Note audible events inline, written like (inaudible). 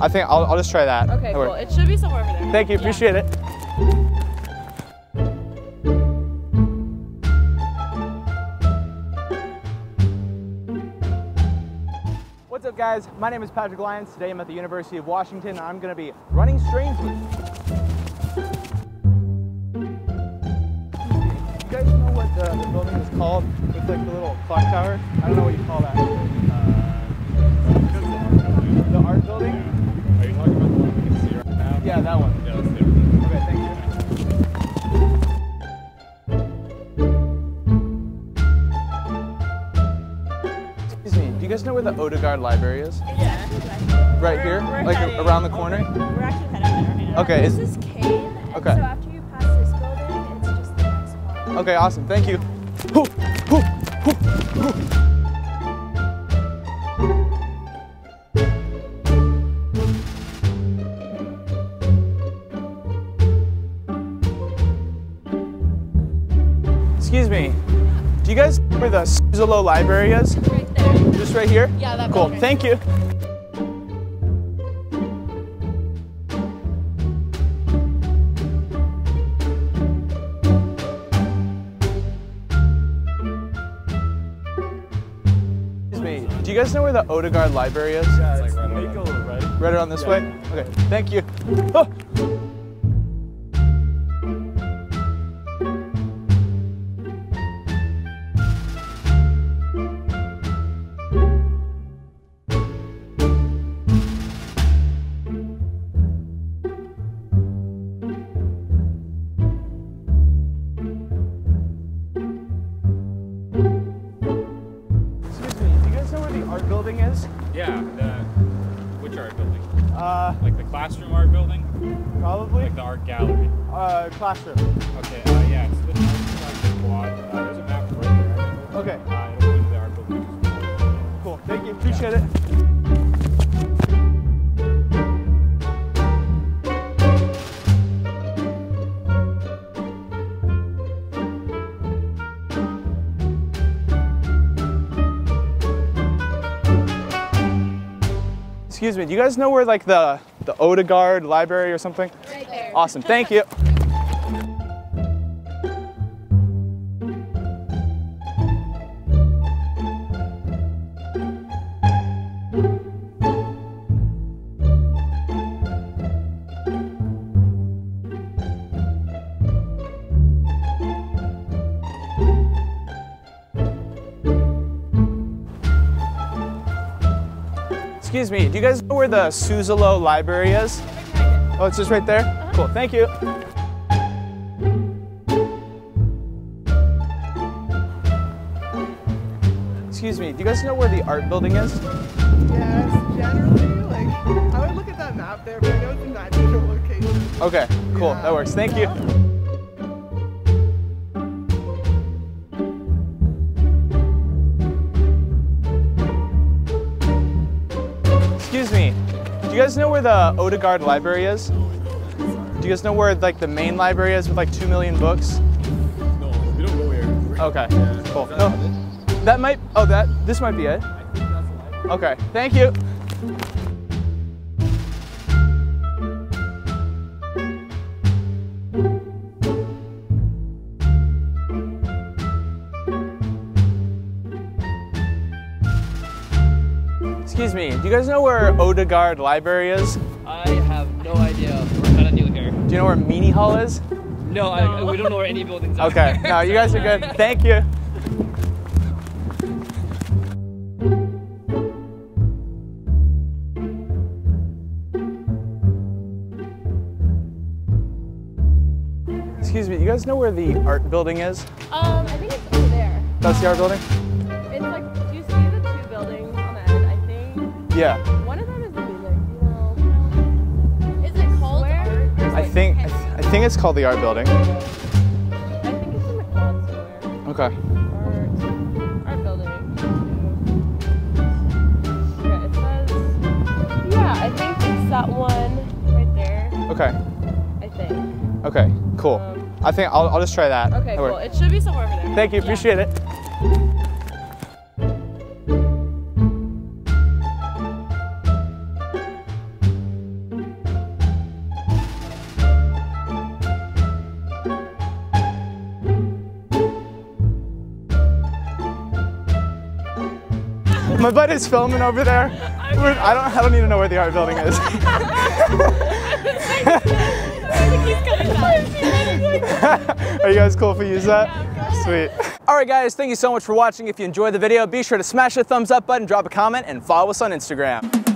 I think I'll, I'll just try that. Okay, cool. It should be somewhere over there. Thank you. Yeah. Appreciate it. What's up, guys? My name is Patrick Lyons. Today I'm at the University of Washington. and I'm going to be running strangely. You guys know what the, the building is called? It's like the little clock tower? I don't know what you call that. Uh, the art building? Yeah, that one. Yeah, that's the Okay, thank you. Excuse me, do you guys know where the Odegaard Library is? Yeah. Right We're- here? we're Like heading- around the corner? We're actually heading there right now. Okay, This is, is Kane. Okay. So after you pass this building, it's just the next one. okay, awesome, thank you. Hoo, hoo, hoo, Excuse me, do you guys know where the Suzzallo Library is? Right there. Just right here? Yeah, that Cool, building. thank you. Excuse me, do you guys know where the Odegaard Library is? Yeah, it's like right Mako, right? Right around this way? Okay, thank you. Oh. Art building is? Yeah, the which art building? Uh, Like the classroom art building? probably. Like the art gallery. Uh, classroom. Okay, uh, yeah, Excuse me, do you guys know where like the the Odegaard Library or something? Right there. Awesome. Thank you. Excuse me, do you guys know where the Suzzallo Library is? Oh, it's just right there? Cool, thank you. Excuse me, do you guys know where the art building is? Yes, generally, like, I would look at that map there, but I know it's in that location. Okay, cool, Yeah. that works. Thank you. You guys know where the Odegaard Library is? Do you guys know where like the main library is with like two million books? No, we don't go here. Okay, cool. No, that might. Oh, that this might be it. Okay, thank you. Excuse me, do you guys know where Odegaard Library is? I have no idea. We're kind of new here. Do you know where Meany Hall is? No, I, we don't know where any buildings are. Okay, no, you guys are good. (laughs) Thank you. Excuse me, you guys know where the art building is? Um, I think it's over there. That's the art building? Yeah. one of them is the music. You know, Is it called Where? art? I think I, th- I think it's called the art building. I think it's in the quad somewhere. Okay. Art, art building. Okay, it says. Yeah, I think it's that one right there. Okay. I think. Okay. Cool. Um, I think I'll, I'll just try that. okay, cool. It should be somewhere over there. Thank you. Yeah. Appreciate it. My buddy's filming over there. I don't. I don't even know where the art building is. (laughs) Are you guys cool if we use that? Sweet. All right, guys. Thank you so much for watching. If you enjoyed the video, be sure to smash the thumbs up button, drop a comment, and follow us on Instagram.